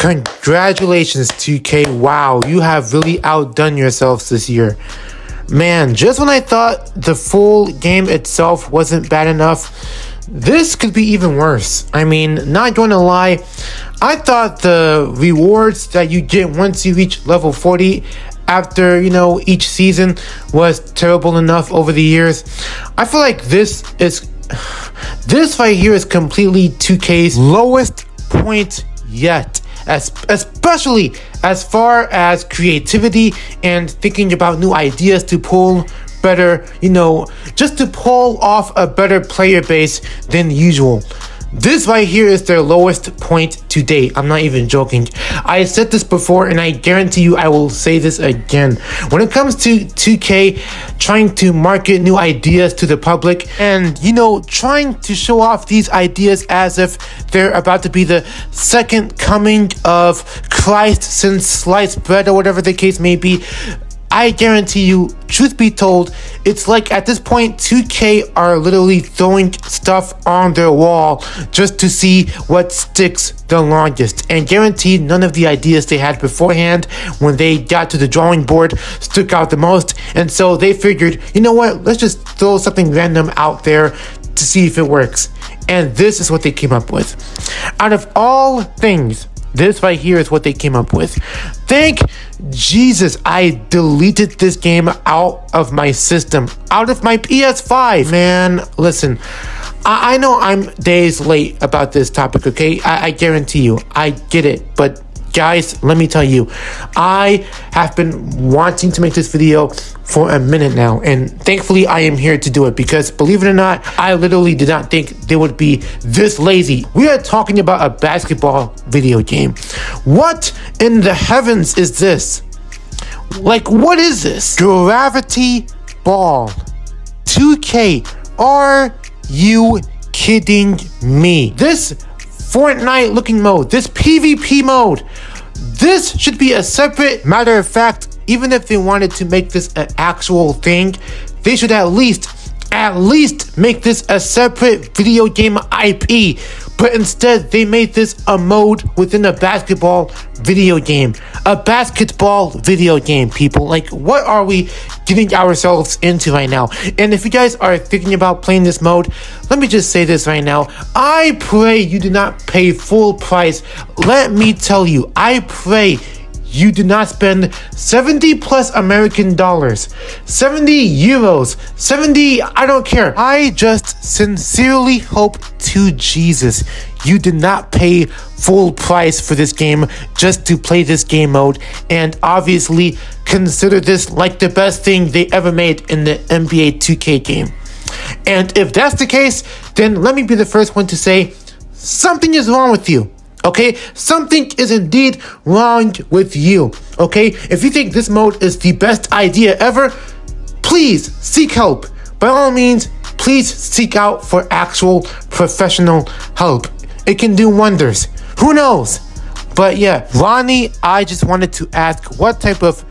Congratulations, 2K. Wow, you have really outdone yourselves this year. Man, just when I thought the full game itself wasn't bad enough, this could be even worse. I mean, not going to lie, I thought the rewards that you get once you reach level 40 after, you know, each season was terrible enough over the years. I feel like this is this right here is completely 2K's lowest point yet. As, especially as far as creativity and thinking about new ideas to pull better, you know, just to pull off a better player base than usual. This right here is their lowest point to date. I'm not even joking. I said this before and I guarantee you I will say this again. When it comes to 2K trying to market new ideas to the public and, you know, trying to show off these ideas as if they're about to be the second coming of Christ since sliced bread or whatever the case may be, I guarantee you, truth be told, it's like at this point, 2K are literally throwing stuff on their wall just to see what sticks the longest. And guaranteed, none of the ideas they had beforehand when they got to the drawing board stuck out the most. And so they figured, you know what, let's just throw something random out there to see if it works. And this is what they came up with. Out of all things, this right here is what they came up with. Thank Jesus, I deleted this game out of my system, out of my PS5. Man, listen, I, I know I'm days late about this topic, okay? I, I guarantee you, I get it, but guys, let me tell you, I have been wanting to make this video for a minute now, and thankfully I am here to do it because believe it or not, I literally did not think they would be this lazy. We are talking about a basketball video game. What in the heavens is this? Like, what is this? Gravity Ball 2K. Are you kidding me? This Fortnite looking mode, this PvP mode, this should be a separate matter of fact. Even if they wanted to make this an actual thing, they should at least, at least make this a separate video game IP. But instead, they made this a mode within a basketball video game. A basketball video game, people. Like, what are we getting ourselves into right now? And if you guys are thinking about playing this mode, let me just say this right now. I pray you do not pay full price. Let me tell you, I pray you do not spend 70 plus American dollars, 70 euros, 70, I don't care. I just sincerely hope to Jesus you did not pay full price for this game just to play this game mode and obviously consider this like the best thing they ever made in the NBA 2K game. And if that's the case, then let me be the first one to say something is wrong with you. Okay, something is indeed wrong with you. Okay, if you think this mode is the best idea ever, please seek help. By all means, please seek out for actual professional help. It can do wonders. Who knows? But yeah, Ronnie, I just wanted to ask what type of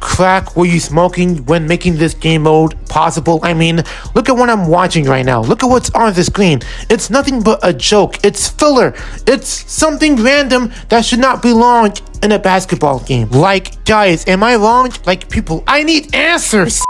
crack were you smoking when making this game mode possible? I mean, look at what I'm watching right now. Look at what's on the screen. It's nothing but a joke. It's filler. It's something random that should not belong in a basketball game. Like, guys, am I wrong? Like, people, I need answers.